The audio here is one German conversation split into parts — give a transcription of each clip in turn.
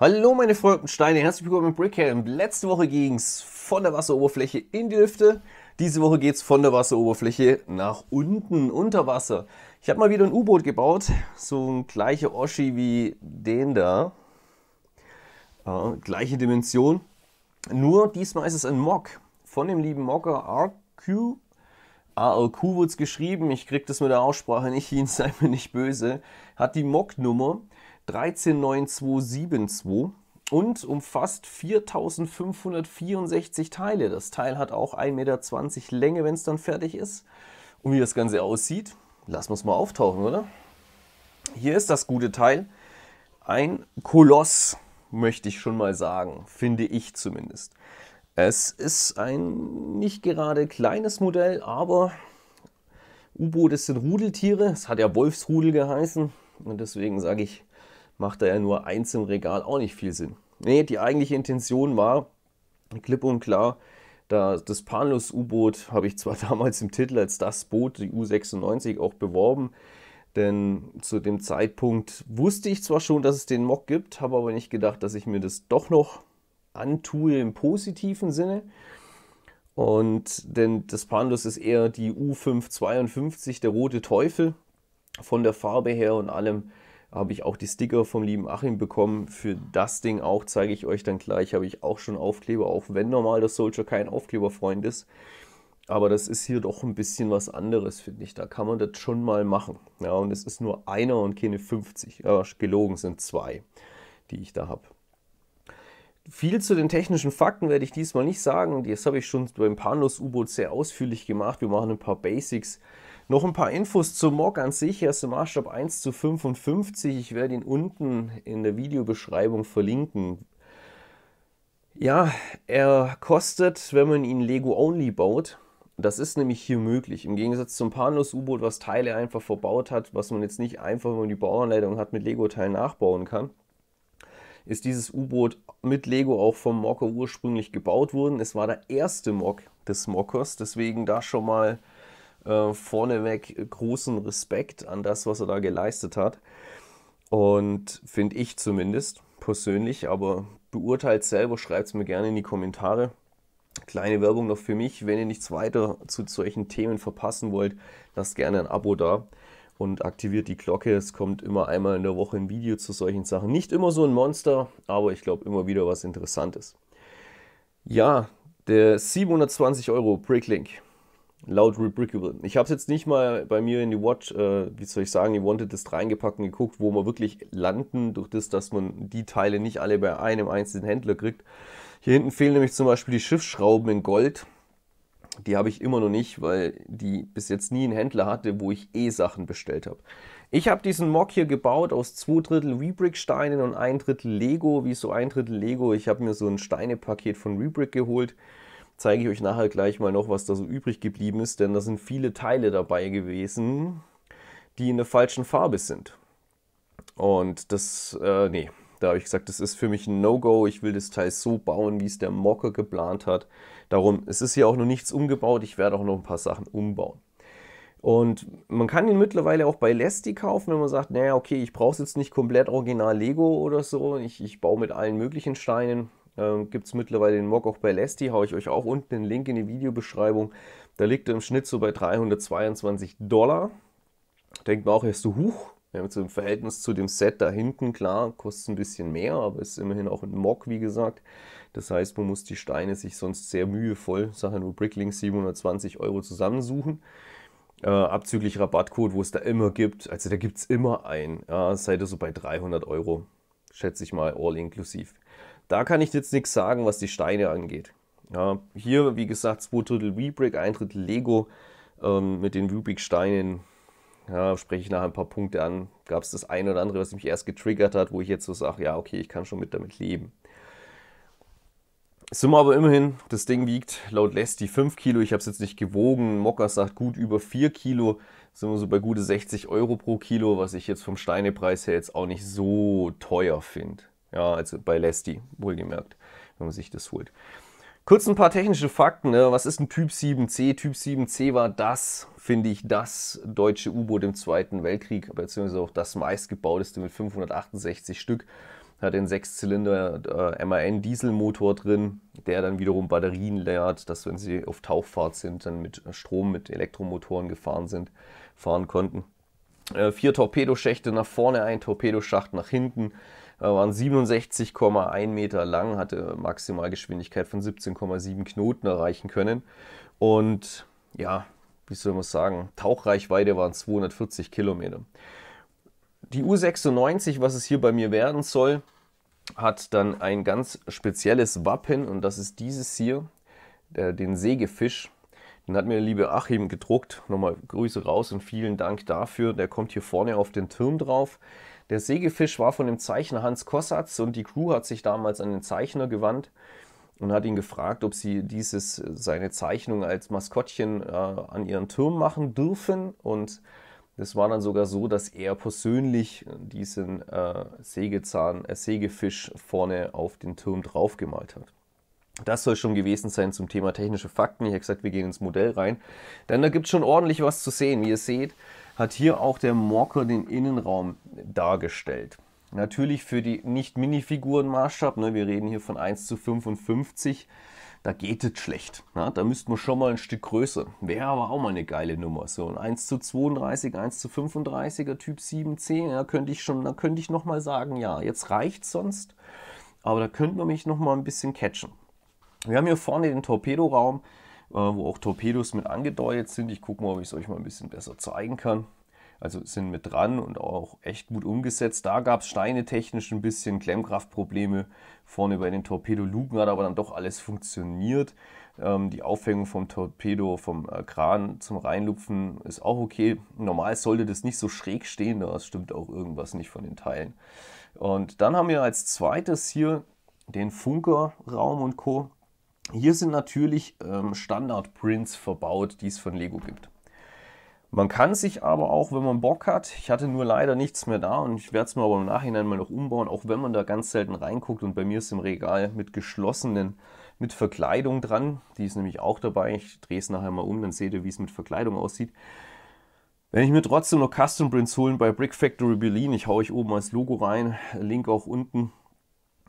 Hallo meine Steine, herzlich willkommen im Brickhelm. Letzte Woche ging es von der Wasseroberfläche in die Lüfte. Diese Woche geht es von der Wasseroberfläche nach unten, unter Wasser. Ich habe mal wieder ein U-Boot gebaut, so ein gleicher Oschi wie den da. Ja, gleiche Dimension. Nur diesmal ist es ein Mock von dem lieben Mocker RQ. ARQ wird es geschrieben, ich kriege das mit der Aussprache nicht hin, sei mir nicht böse. Hat die Mock-Nummer 139272 und umfasst 4564 Teile. Das Teil hat auch 1,20 Meter Länge, wenn es dann fertig ist. Und wie das Ganze aussieht, lassen wir es mal auftauchen, oder? Hier ist das gute Teil. Ein Koloss, möchte ich schon mal sagen, finde ich zumindest. Es ist ein nicht gerade kleines Modell, aber U-Boote sind Rudeltiere. Es hat ja Wolfsrudel geheißen und deswegen sage ich macht da ja nur eins im Regal auch nicht viel Sinn. Nee, die eigentliche Intention war, klipp und klar, da das Panlus-U-Boot habe ich zwar damals im Titel als das Boot, die U96, auch beworben, denn zu dem Zeitpunkt wusste ich zwar schon, dass es den Mock gibt, habe aber nicht gedacht, dass ich mir das doch noch antue im positiven Sinne. Und denn das Panlus ist eher die U552, der rote Teufel, von der Farbe her und allem habe ich auch die Sticker vom lieben Achim bekommen. Für das Ding auch zeige ich euch dann gleich, habe ich auch schon Aufkleber, auch wenn normal der Soldier kein Aufkleberfreund ist. Aber das ist hier doch ein bisschen was anderes, finde ich. Da kann man das schon mal machen. Ja, und es ist nur einer und keine 50. Ja, gelogen sind zwei, die ich da habe. Viel zu den technischen Fakten werde ich diesmal nicht sagen. Das habe ich schon beim Panlos-U-Boot sehr ausführlich gemacht. Wir machen ein paar Basics. Noch ein paar Infos zum Mock an sich. Er ist im Maßstab 1 zu 55. Ich werde ihn unten in der Videobeschreibung verlinken. Ja, er kostet, wenn man ihn Lego-only baut, das ist nämlich hier möglich. Im Gegensatz zum Panlos-U-Boot, was Teile einfach verbaut hat, was man jetzt nicht einfach, wenn man die Bauanleitung hat, mit Lego-Teilen nachbauen kann, ist dieses U-Boot mit Lego auch vom Mocker ursprünglich gebaut worden. Es war der erste Mock des Mockers, deswegen da schon mal äh, vorneweg großen Respekt an das, was er da geleistet hat. Und finde ich zumindest persönlich, aber beurteilt selber, schreibt es mir gerne in die Kommentare. Kleine Werbung noch für mich, wenn ihr nichts weiter zu solchen Themen verpassen wollt, lasst gerne ein Abo da und aktiviert die Glocke. Es kommt immer einmal in der Woche ein Video zu solchen Sachen. Nicht immer so ein Monster, aber ich glaube immer wieder was Interessantes. Ja, der 720 Euro Bricklink laut Rebrickable. Ich habe es jetzt nicht mal bei mir in die Watch, äh, wie soll ich sagen, die Wanted List reingepackt und geguckt, wo wir wirklich landen, durch das, dass man die Teile nicht alle bei einem einzelnen Händler kriegt. Hier hinten fehlen nämlich zum Beispiel die Schiffsschrauben in Gold. Die habe ich immer noch nicht, weil die bis jetzt nie einen Händler hatte, wo ich eh Sachen bestellt habe. Ich habe diesen Mock hier gebaut aus zwei Drittel Rebrick-Steinen und ein Drittel Lego. Wie so ein Drittel Lego. Ich habe mir so ein Steinepaket von Rebrick geholt zeige ich euch nachher gleich mal noch, was da so übrig geblieben ist, denn da sind viele Teile dabei gewesen, die in der falschen Farbe sind. Und das, äh, nee, da habe ich gesagt, das ist für mich ein No-Go. Ich will das Teil so bauen, wie es der Mocker geplant hat. Darum, es ist hier auch noch nichts umgebaut. Ich werde auch noch ein paar Sachen umbauen. Und man kann ihn mittlerweile auch bei Lesti kaufen, wenn man sagt, naja, okay, ich brauche es jetzt nicht komplett original Lego oder so. Ich, ich baue mit allen möglichen Steinen. Ähm, Gibt es mittlerweile den Mock auch bei Lesti, haue ich euch auch unten den Link in die Videobeschreibung. Da liegt er im Schnitt so bei 322 Dollar. Denkt man auch erst so, huch, ja, mit so einem Verhältnis zu dem Set da hinten, klar, kostet ein bisschen mehr, aber ist immerhin auch ein Mock, wie gesagt. Das heißt, man muss die Steine sich sonst sehr mühevoll, Sache nur Bricklink 720 Euro zusammensuchen. Äh, abzüglich Rabattcode, wo es da immer gibt. Also da gibt es immer einen. Ja, seid ihr so bei 300 Euro, schätze ich mal, all inklusiv. Da kann ich jetzt nichts sagen, was die Steine angeht. Ja, hier, wie gesagt, zwei Drittel V-Brick, ein Drittel Lego. Ähm, mit den V-Brick-Steinen ja, spreche ich nachher ein paar Punkte an. Gab es das eine oder andere, was mich erst getriggert hat, wo ich jetzt so sage, ja, okay, ich kann schon mit damit leben. Sind wir aber immerhin, das Ding wiegt laut Lesti 5 Kilo, ich habe es jetzt nicht gewogen. Mocker sagt gut über 4 Kilo, sind wir so bei gute 60 Euro pro Kilo, was ich jetzt vom Steinepreis her jetzt auch nicht so teuer finde. Ja, also bei Lesti, wohlgemerkt, wenn man sich das holt. Kurz ein paar technische Fakten. Ne? Was ist ein Typ 7C? Typ 7C war das, finde ich, das deutsche U-Boot im Zweiten Weltkrieg, beziehungsweise auch das meistgebauteste mit 568 Stück. hat den Sechszylinder äh, MAN Dieselmotor drin, der dann wiederum Batterien leert, dass wenn sie auf Tauchfahrt sind, dann mit Strom, mit Elektromotoren gefahren sind, fahren konnten. Äh, vier Torpedoschächte nach vorne, ein Torpedoschacht nach hinten, waren 67,1 Meter lang, hatte Maximalgeschwindigkeit von 17,7 Knoten erreichen können. Und ja, wie soll man sagen, Tauchreichweite waren 240 Kilometer. Die U96, was es hier bei mir werden soll, hat dann ein ganz spezielles Wappen und das ist dieses hier, der, den Sägefisch. Den hat mir der liebe Achim gedruckt. Nochmal Grüße raus und vielen Dank dafür. Der kommt hier vorne auf den Turm drauf. Der Sägefisch war von dem Zeichner Hans Kossatz und die Crew hat sich damals an den Zeichner gewandt und hat ihn gefragt, ob sie dieses, seine Zeichnung als Maskottchen äh, an ihren Turm machen dürfen. Und es war dann sogar so, dass er persönlich diesen äh, Sägezahn, äh, Sägefisch vorne auf den Turm draufgemalt hat. Das soll schon gewesen sein zum Thema technische Fakten. Ich habe gesagt, wir gehen ins Modell rein. Denn da gibt es schon ordentlich was zu sehen. Wie ihr seht, hat hier auch der Mocker den Innenraum dargestellt. Natürlich für die Nicht-Minifiguren-Maßstab, ne, wir reden hier von 1 zu 55, da geht es schlecht. Ne? Da müsste man schon mal ein Stück größer. Wäre aber auch mal eine geile Nummer. So ein 1 zu 32, 1 zu 35er Typ 7C, ja, könnte ich schon, da könnte ich nochmal sagen, ja, jetzt reicht sonst. Aber da könnte man mich nochmal ein bisschen catchen. Wir haben hier vorne den Torpedoraum, wo auch Torpedos mit angedeutet sind. Ich gucke mal, ob ich es euch mal ein bisschen besser zeigen kann. Also sind mit dran und auch echt gut umgesetzt. Da gab es steinetechnisch ein bisschen Klemmkraftprobleme. Vorne bei den Torpedoluken hat aber dann doch alles funktioniert. Ähm, die Aufhängung vom Torpedo, vom äh, Kran zum Reinlupfen ist auch okay. Normal sollte das nicht so schräg stehen, da stimmt auch irgendwas nicht von den Teilen. Und dann haben wir als zweites hier den Funkerraum und Co. Hier sind natürlich ähm, Standard-Prints verbaut, die es von Lego gibt. Man kann sich aber auch, wenn man Bock hat, ich hatte nur leider nichts mehr da und ich werde es mir aber im Nachhinein mal noch umbauen, auch wenn man da ganz selten reinguckt und bei mir ist im Regal mit geschlossenen, mit Verkleidung dran, die ist nämlich auch dabei, ich drehe es nachher mal um, dann seht ihr, wie es mit Verkleidung aussieht. Wenn ich mir trotzdem noch Custom Prints holen bei Brick Factory Berlin, ich haue euch oben als Logo rein, Link auch unten,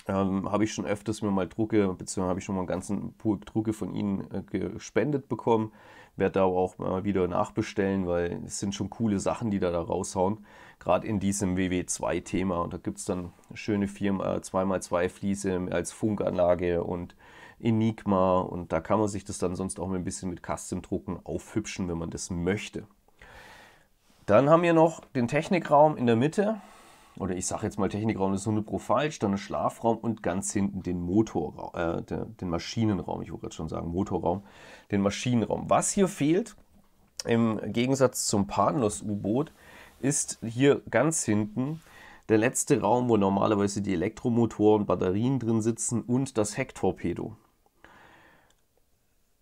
ähm, habe ich schon öfters mir mal Drucke, beziehungsweise habe ich schon mal einen ganzen Pool Drucke von ihnen äh, gespendet bekommen. Werde da auch mal wieder nachbestellen, weil es sind schon coole Sachen, die da, da raushauen. Gerade in diesem WW2-Thema. Und da gibt es dann schöne 2x2 Fliese als Funkanlage und Enigma. Und da kann man sich das dann sonst auch mal ein bisschen mit Custom-Drucken aufhübschen, wenn man das möchte. Dann haben wir noch den Technikraum in der Mitte oder ich sage jetzt mal Technikraum, das ist 100 Pro falsch, dann ein Schlafraum und ganz hinten den Motorraum, äh, den, den Maschinenraum, ich wollte gerade schon sagen Motorraum, den Maschinenraum. Was hier fehlt, im Gegensatz zum Panlos-U-Boot, ist hier ganz hinten der letzte Raum, wo normalerweise die Elektromotoren, Batterien drin sitzen und das Hecktorpedo.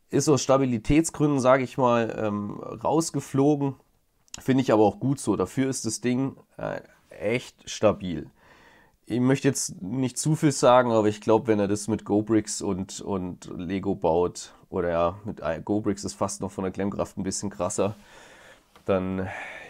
Ist aus Stabilitätsgründen, sage ich mal, ähm, rausgeflogen. Finde ich aber auch gut so. Dafür ist das Ding äh, echt stabil. Ich möchte jetzt nicht zu viel sagen, aber ich glaube, wenn er das mit GoBricks und, und Lego baut, oder ja, mit GoBricks ist fast noch von der Klemmkraft ein bisschen krasser, dann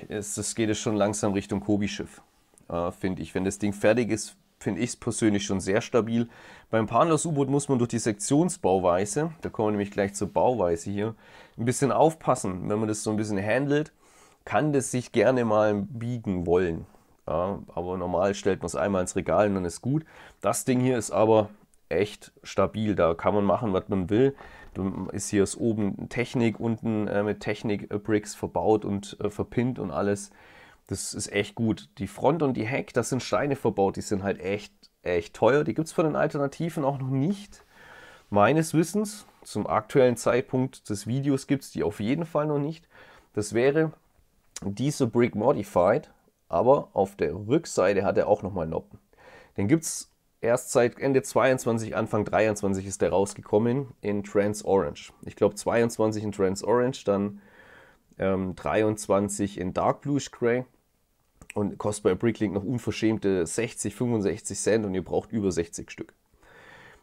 ist, das geht es schon langsam Richtung Kobi-Schiff, äh, finde ich. Wenn das Ding fertig ist, finde ich es persönlich schon sehr stabil. Beim Panlos-U-Boot muss man durch die Sektionsbauweise, da kommen wir nämlich gleich zur Bauweise hier, ein bisschen aufpassen. Wenn man das so ein bisschen handelt, kann das sich gerne mal biegen wollen. Ja, aber normal stellt man es einmal ins Regal und dann ist gut. Das Ding hier ist aber echt stabil. Da kann man machen, was man will. Da ist hier ist oben Technik, unten äh, mit Technik-Bricks äh, verbaut und äh, verpinnt und alles. Das ist echt gut. Die Front und die Heck, das sind Steine verbaut. Die sind halt echt, echt teuer. Die gibt es von den Alternativen auch noch nicht. Meines Wissens, zum aktuellen Zeitpunkt des Videos gibt es die auf jeden Fall noch nicht. Das wäre diese Brick Modified aber auf der Rückseite hat er auch nochmal Noppen. Den gibt es erst seit Ende 22, Anfang 23 ist der rausgekommen in Trans Orange. Ich glaube 22 in Trans Orange, dann ähm, 23 in Dark Bluish Gray und kostet bei Bricklink noch unverschämte 60, 65 Cent und ihr braucht über 60 Stück.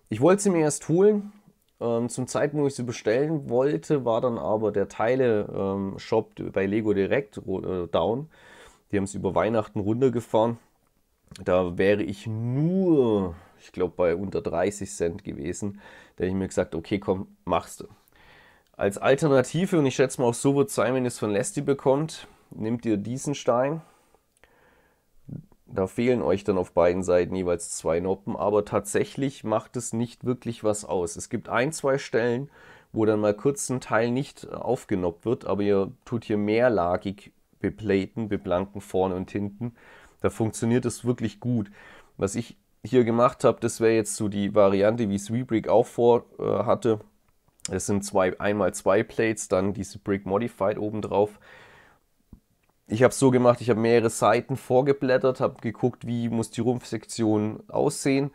Ich wollte sie mir erst holen. Ähm, zum Zeitpunkt, wo ich sie bestellen wollte, war dann aber der Teile-Shop ähm, bei Lego Direct äh, down. Die haben es über Weihnachten runtergefahren. Da wäre ich nur, ich glaube, bei unter 30 Cent gewesen. Da hätte ich mir gesagt, okay, komm, machst du. Als Alternative, und ich schätze mal auch so wird sein, wenn ihr es von Lesti bekommt, nehmt ihr diesen Stein. Da fehlen euch dann auf beiden Seiten jeweils zwei Noppen, aber tatsächlich macht es nicht wirklich was aus. Es gibt ein, zwei Stellen, wo dann mal kurz ein Teil nicht aufgenoppt wird, aber ihr tut hier mehrlagig beplaten, beblanken vorne und hinten. Da funktioniert es wirklich gut. Was ich hier gemacht habe, das wäre jetzt so die Variante, wie es Rebrick auch vor äh, hatte. Das sind zwei, einmal zwei Plates, dann diese Brick Modified obendrauf. Ich habe es so gemacht, ich habe mehrere Seiten vorgeblättert, habe geguckt, wie muss die Rumpfsektion aussehen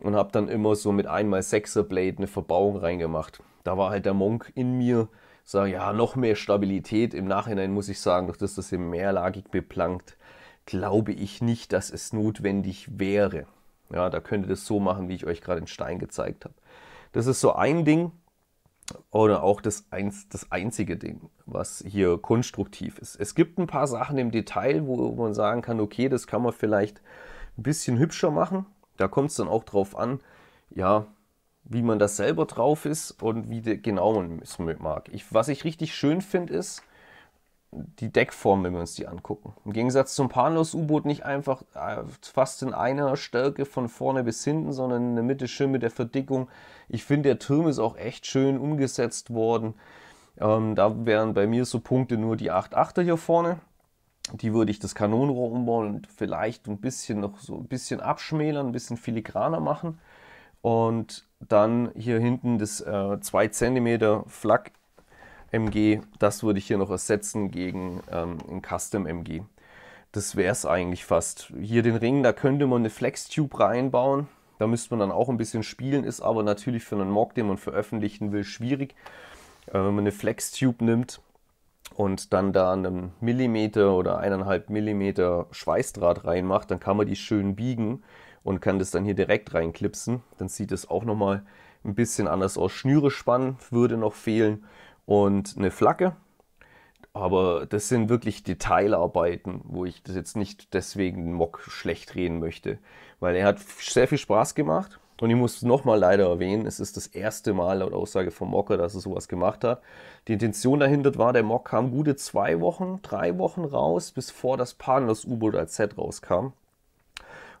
und habe dann immer so mit einmal 6er Blade eine Verbauung reingemacht. Da war halt der Monk in mir, sage ja, noch mehr Stabilität. Im Nachhinein muss ich sagen, durch das das hier mehrlagig beplankt glaube ich nicht, dass es notwendig wäre. Ja, da könnt ihr das so machen, wie ich euch gerade in Stein gezeigt habe. Das ist so ein Ding oder auch das, eins, das einzige Ding, was hier konstruktiv ist. Es gibt ein paar Sachen im Detail, wo man sagen kann, okay, das kann man vielleicht ein bisschen hübscher machen. Da kommt es dann auch drauf an, ja, wie man das selber drauf ist und wie genau man es mag. Ich, was ich richtig schön finde, ist, die Deckform, wenn wir uns die angucken. Im Gegensatz zum Panlos-U-Boot nicht einfach äh, fast in einer Stärke von vorne bis hinten, sondern in der Mitte schön mit der Verdickung. Ich finde, der Turm ist auch echt schön umgesetzt worden. Ähm, da wären bei mir so Punkte nur die 8.8er hier vorne. Die würde ich das Kanonenrohr umbauen und vielleicht ein bisschen noch so ein bisschen abschmälern, ein bisschen filigraner machen. Und dann hier hinten das äh, 2 cm Flak MG, das würde ich hier noch ersetzen gegen ähm, ein Custom MG. Das wäre es eigentlich fast. Hier den Ring, da könnte man eine Flex-Tube reinbauen. Da müsste man dann auch ein bisschen spielen, ist aber natürlich für einen Mock, den man veröffentlichen will, schwierig. Äh, wenn man eine Flex-Tube nimmt und dann da einen Millimeter oder eineinhalb Millimeter Schweißdraht reinmacht, dann kann man die schön biegen und kann das dann hier direkt reinklipsen. Dann sieht es auch nochmal ein bisschen anders aus. Schnüre spannen würde noch fehlen und eine Flagge. Aber das sind wirklich Detailarbeiten, wo ich das jetzt nicht deswegen Mock schlecht reden möchte. Weil er hat sehr viel Spaß gemacht. Und ich muss nochmal leider erwähnen, es ist das erste Mal laut Aussage vom Mocker, dass er sowas gemacht hat. Die Intention dahinter war, der Mock kam gute zwei Wochen, drei Wochen raus, bis vor das Panlos U-Boot als Set rauskam.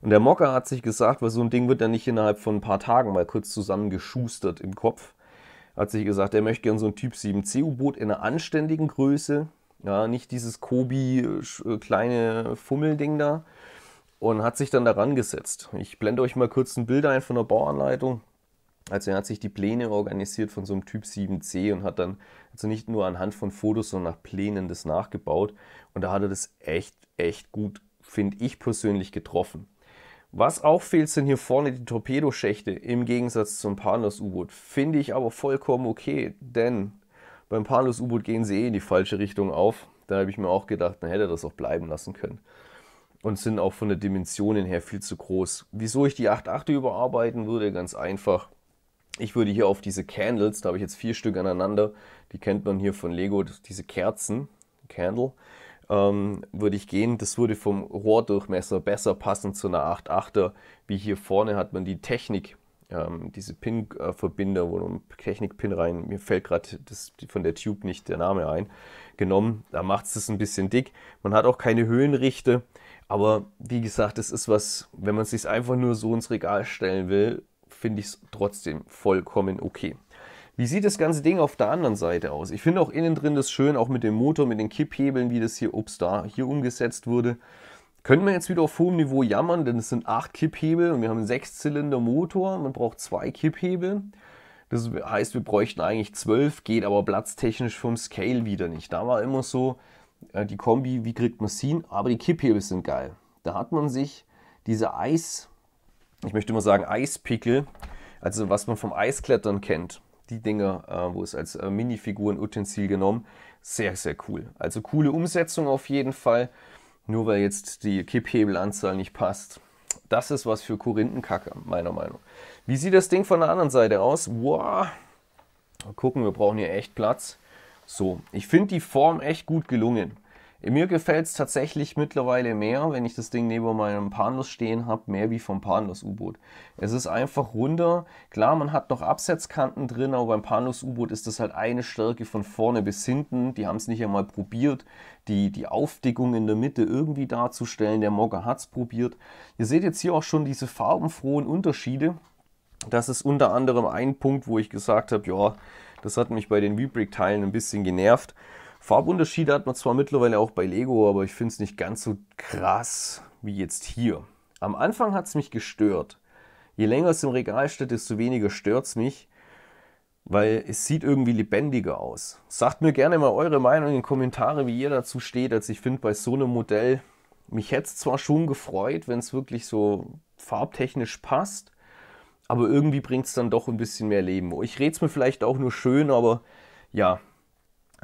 Und der Mocker hat sich gesagt, weil so ein Ding wird ja nicht innerhalb von ein paar Tagen mal kurz zusammengeschustert im Kopf hat sich gesagt, er möchte gerne so ein Typ 7C U-Boot in einer anständigen Größe. Ja, nicht dieses Kobi äh, kleine Fummelding da. Und hat sich dann daran gesetzt. Ich blende euch mal kurz ein Bild ein von der Bauanleitung. Also er hat sich die Pläne organisiert von so einem Typ 7C und hat dann also nicht nur anhand von Fotos, sondern nach Plänen das nachgebaut. Und da hat er das echt, echt gut, finde ich persönlich, getroffen. Was auch fehlt, sind hier vorne die Torpedoschächte im Gegensatz zum Panus-U-Boot. Finde ich aber vollkommen okay, denn beim Panus-U-Boot gehen sie eh in die falsche Richtung auf. Da habe ich mir auch gedacht, dann hätte er das auch bleiben lassen können. Und sind auch von der Dimensionen her viel zu groß. Wieso ich die 8.8 überarbeiten würde? Ganz einfach. Ich würde hier auf diese Candles, da habe ich jetzt vier Stück aneinander, die kennt man hier von Lego, diese Kerzen, Candle ähm, würde ich gehen. Das würde vom Rohrdurchmesser besser passen zu einer 8.8er. Wie hier vorne hat man die Technik, ähm, diese Pin-Verbinder, wo ein Technik-Pin rein, mir fällt gerade von der Tube nicht der Name ein, genommen. Da macht es das ein bisschen dick. Man hat auch keine Höhenrichte. Aber wie gesagt, das ist was, wenn man es sich einfach nur so ins Regal stellen will, finde ich es trotzdem vollkommen okay. Wie sieht das ganze Ding auf der anderen Seite aus? Ich finde auch innen drin das schön, auch mit dem Motor, mit den Kipphebeln, wie das hier, ups, da hier umgesetzt wurde. Können wir jetzt wieder auf hohem Niveau jammern, denn es sind acht Kipphebel und wir haben einen Sechszylinder Motor. Man braucht zwei Kipphebel. Das heißt, wir bräuchten eigentlich zwölf, geht aber platztechnisch vom Scale wieder nicht. Da war immer so äh, die Kombi, wie kriegt man es hin? Aber die Kipphebel sind geil. Da hat man sich diese Eis, ich möchte mal sagen Eispickel, also was man vom Eisklettern kennt, die Dinger, äh, wo es als äh, Minifiguren-Utensil genommen. Sehr, sehr cool. Also coole Umsetzung auf jeden Fall. Nur weil jetzt die Kipphebelanzahl nicht passt. Das ist was für Korinthenkacke, meiner Meinung. Wie sieht das Ding von der anderen Seite aus? Wow. Gucken, wir brauchen hier echt Platz. So, ich finde die Form echt gut gelungen. Mir gefällt es tatsächlich mittlerweile mehr, wenn ich das Ding neben meinem Panlos stehen habe, mehr wie vom Panlos-U-Boot. Es ist einfach runder. Klar, man hat noch Absetzkanten drin, aber beim Panlos-U-Boot ist das halt eine Stärke von vorne bis hinten. Die haben es nicht einmal probiert, die, die Aufdickung in der Mitte irgendwie darzustellen. Der Mogger hat es probiert. Ihr seht jetzt hier auch schon diese farbenfrohen Unterschiede. Das ist unter anderem ein Punkt, wo ich gesagt habe, ja, das hat mich bei den V-Brick-Teilen ein bisschen genervt. Farbunterschiede hat man zwar mittlerweile auch bei Lego, aber ich finde es nicht ganz so krass wie jetzt hier. Am Anfang hat es mich gestört. Je länger es im Regal steht, desto weniger stört es mich, weil es sieht irgendwie lebendiger aus. Sagt mir gerne mal eure Meinung in den Kommentaren, wie ihr dazu steht. Also ich finde bei so einem Modell, mich hätte es zwar schon gefreut, wenn es wirklich so farbtechnisch passt, aber irgendwie bringt es dann doch ein bisschen mehr Leben. Ich rede es mir vielleicht auch nur schön, aber ja,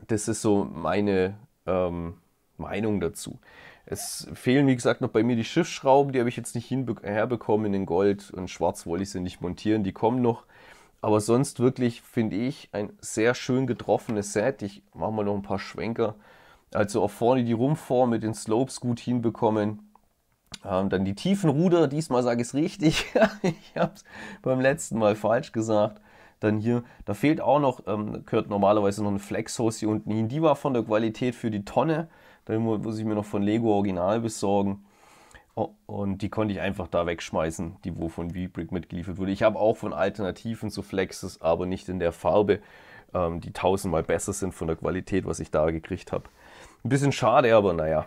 das ist so meine ähm, Meinung dazu. Es fehlen, wie gesagt, noch bei mir die Schiffsschrauben, die habe ich jetzt nicht herbekommen in Gold und Schwarz wollte ich sie nicht montieren, die kommen noch. Aber sonst wirklich, finde ich, ein sehr schön getroffenes Set. Ich mache mal noch ein paar Schwenker. Also auch vorne die Rumpfform mit den Slopes gut hinbekommen. Ähm, dann die tiefen Ruder, diesmal sage ich es richtig. ich habe es beim letzten Mal falsch gesagt. Dann hier, da fehlt auch noch, ähm, gehört normalerweise noch eine Flexhose hier unten hin. Die war von der Qualität für die Tonne. Da muss ich mir noch von Lego Original besorgen. Oh, und die konnte ich einfach da wegschmeißen, die wo von V-Brick mitgeliefert wurde. Ich habe auch von Alternativen zu Flexes, aber nicht in der Farbe, ähm, die tausendmal besser sind von der Qualität, was ich da gekriegt habe. Ein bisschen schade, aber naja,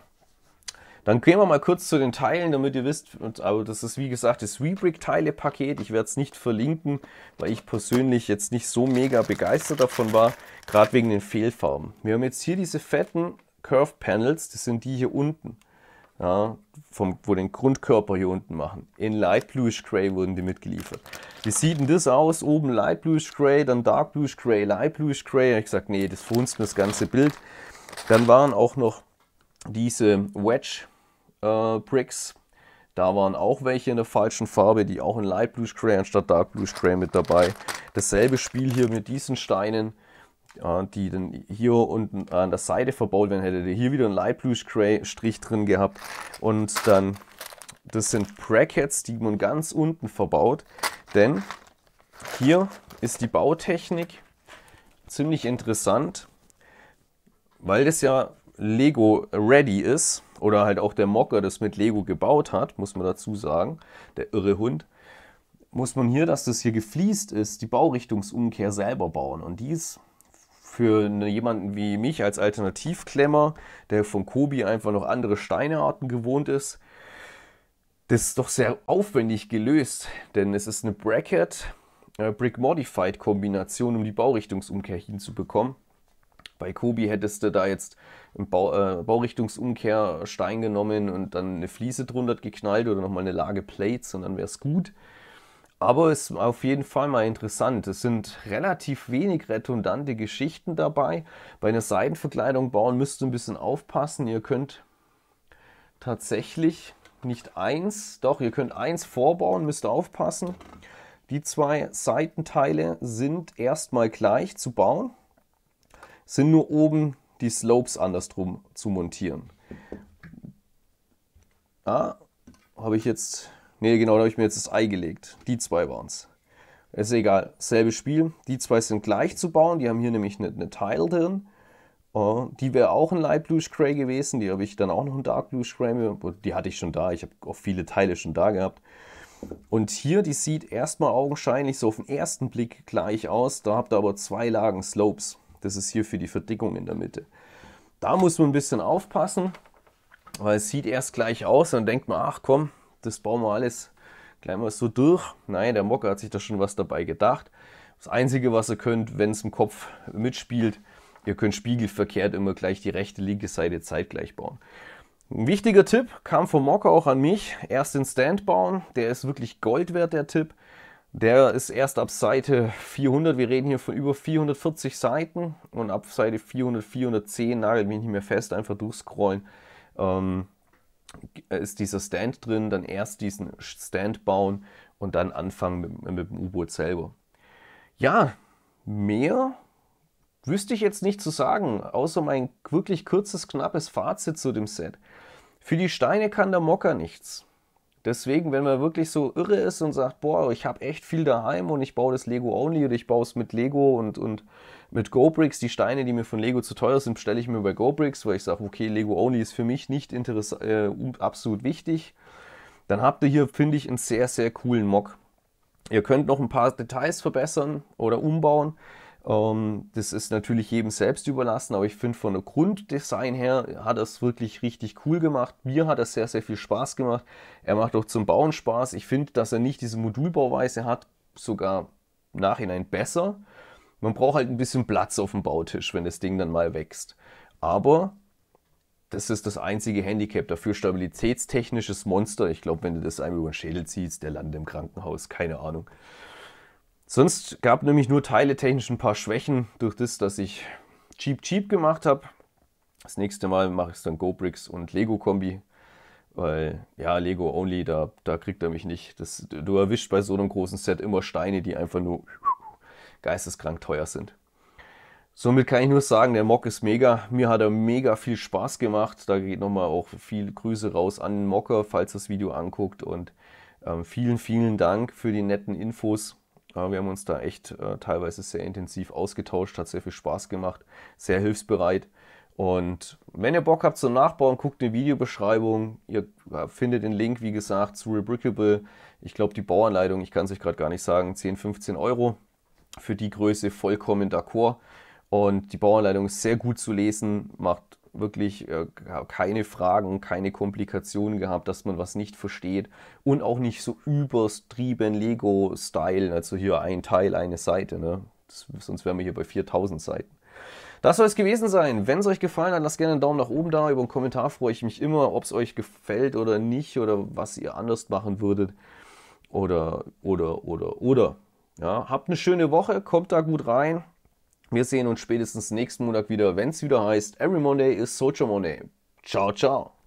dann gehen wir mal kurz zu den Teilen, damit ihr wisst, aber das ist wie gesagt das Rebrick-Teile-Paket. Ich werde es nicht verlinken, weil ich persönlich jetzt nicht so mega begeistert davon war, gerade wegen den Fehlfarben. Wir haben jetzt hier diese fetten Curve Panels, das sind die hier unten, ja, vom, wo den Grundkörper hier unten machen. In Light Bluish Gray wurden die mitgeliefert. Wie sieht denn das aus? Oben Light Bluish Gray, dann Dark Bluish Gray, Light Bluish Gray. Ich gesagt, nee, das verhunzt mir das ganze Bild. Dann waren auch noch diese Wedge äh, Bricks. Da waren auch welche in der falschen Farbe, die auch in Light Blue Gray anstatt Dark Blue Gray mit dabei. Dasselbe Spiel hier mit diesen Steinen, äh, die dann hier unten an der Seite verbaut werden, hätte hier wieder einen Light Blue Gray Strich drin gehabt. Und dann, das sind Brackets, die man ganz unten verbaut. Denn hier ist die Bautechnik ziemlich interessant, weil das ja Lego ready ist oder halt auch der Mocker das mit Lego gebaut hat, muss man dazu sagen, der irre Hund, muss man hier, dass das hier gefliest ist, die Baurichtungsumkehr selber bauen. Und dies für jemanden wie mich als Alternativklemmer, der von Kobi einfach noch andere Steinearten gewohnt ist, das ist doch sehr aufwendig gelöst, denn es ist eine Bracket äh, Brick Modified Kombination, um die Baurichtungsumkehr hinzubekommen. Bei Kobi hättest du da jetzt einen Bau, äh, Baurichtungsumkehr Stein genommen und dann eine Fliese drunter geknallt oder nochmal eine Lage Plates und dann wäre es gut. Aber es ist auf jeden Fall mal interessant. Es sind relativ wenig redundante Geschichten dabei. Bei einer Seitenverkleidung bauen müsst ihr ein bisschen aufpassen. Ihr könnt tatsächlich nicht eins, doch ihr könnt eins vorbauen, müsst aufpassen. Die zwei Seitenteile sind erstmal gleich zu bauen sind nur oben die Slopes andersrum zu montieren. Ah, habe ich jetzt, nee genau, da habe ich mir jetzt das Ei gelegt. Die zwei waren es. Ist egal, selbe Spiel. Die zwei sind gleich zu bauen, die haben hier nämlich eine, eine Tile drin. Uh, die wäre auch ein Light Blue Gray gewesen, die habe ich dann auch noch ein Dark Blue Gray, die hatte ich schon da, ich habe auch viele Teile schon da gehabt. Und hier, die sieht erstmal augenscheinlich so auf den ersten Blick gleich aus, da habt ihr aber zwei Lagen Slopes. Das ist hier für die Verdickung in der Mitte. Da muss man ein bisschen aufpassen, weil es sieht erst gleich aus und dann denkt man, ach komm, das bauen wir alles gleich mal so durch. Nein, der Mocker hat sich da schon was dabei gedacht. Das Einzige, was ihr könnt, wenn es im Kopf mitspielt, ihr könnt spiegelverkehrt immer gleich die rechte, linke Seite zeitgleich bauen. Ein wichtiger Tipp kam vom Mocker auch an mich. Erst den Stand bauen, der ist wirklich Gold wert, der Tipp. Der ist erst ab Seite 400, wir reden hier von über 440 Seiten und ab Seite 400, 410, nagelt mich nicht mehr fest, einfach durchscrollen, ähm, ist dieser Stand drin, dann erst diesen Stand bauen und dann anfangen mit, mit dem U-Boot selber. Ja, mehr wüsste ich jetzt nicht zu sagen, außer mein wirklich kurzes, knappes Fazit zu dem Set. Für die Steine kann der Mocker nichts. Deswegen, wenn man wirklich so irre ist und sagt, boah, ich habe echt viel daheim und ich baue das Lego Only oder ich baue es mit Lego und, und mit GoBricks, die Steine, die mir von Lego zu teuer sind, stelle ich mir bei GoBricks, weil ich sage, okay, Lego Only ist für mich nicht äh, absolut wichtig. Dann habt ihr hier, finde ich, einen sehr, sehr coolen Mock. Ihr könnt noch ein paar Details verbessern oder umbauen. Ähm, das ist natürlich jedem selbst überlassen, aber ich finde von der Grunddesign her hat er es wirklich richtig cool gemacht. Mir hat er sehr, sehr viel Spaß gemacht. Er macht auch zum Bauen Spaß. Ich finde, dass er nicht diese Modulbauweise hat, sogar im Nachhinein besser. Man braucht halt ein bisschen Platz auf dem Bautisch, wenn das Ding dann mal wächst. Aber das ist das einzige Handicap. Dafür stabilitätstechnisches Monster. Ich glaube, wenn du das einmal über den Schädel ziehst, der landet im Krankenhaus. Keine Ahnung. Sonst gab nämlich nur teiletechnisch ein paar Schwächen durch das, dass ich Cheap Cheap gemacht habe. Das nächste Mal mache ich es dann GoBricks und Lego Kombi. Weil, ja, Lego Only, da, da kriegt er mich nicht. Das, du erwischt bei so einem großen Set immer Steine, die einfach nur geisteskrank teuer sind. Somit kann ich nur sagen, der Mock ist mega. Mir hat er mega viel Spaß gemacht. Da geht nochmal auch viel Grüße raus an den Mocker, falls das Video anguckt. Und ähm, vielen, vielen Dank für die netten Infos. Wir haben uns da echt äh, teilweise sehr intensiv ausgetauscht, hat sehr viel Spaß gemacht, sehr hilfsbereit. Und wenn ihr Bock habt zum Nachbauen, guckt in die Videobeschreibung. Ihr findet den Link, wie gesagt, zu Rebrickable. Ich glaube, die Bauanleitung, ich kann es euch gerade gar nicht sagen, 10, 15 Euro. Für die Größe vollkommen d'accord. Und die Bauanleitung ist sehr gut zu lesen, macht wirklich äh, keine Fragen, keine Komplikationen gehabt, dass man was nicht versteht und auch nicht so überstrieben Lego-Style, also hier ein Teil, eine Seite, ne? Das, sonst wären wir hier bei 4000 Seiten. Das soll es gewesen sein. Wenn es euch gefallen hat, lasst gerne einen Daumen nach oben da. Über einen Kommentar freue ich mich immer, ob es euch gefällt oder nicht oder was ihr anders machen würdet. Oder, oder, oder, oder. Ja, habt eine schöne Woche, kommt da gut rein. Wir sehen uns spätestens nächsten Monat wieder, wenn es wieder heißt, Every Monday is Social Monday. Ciao, ciao.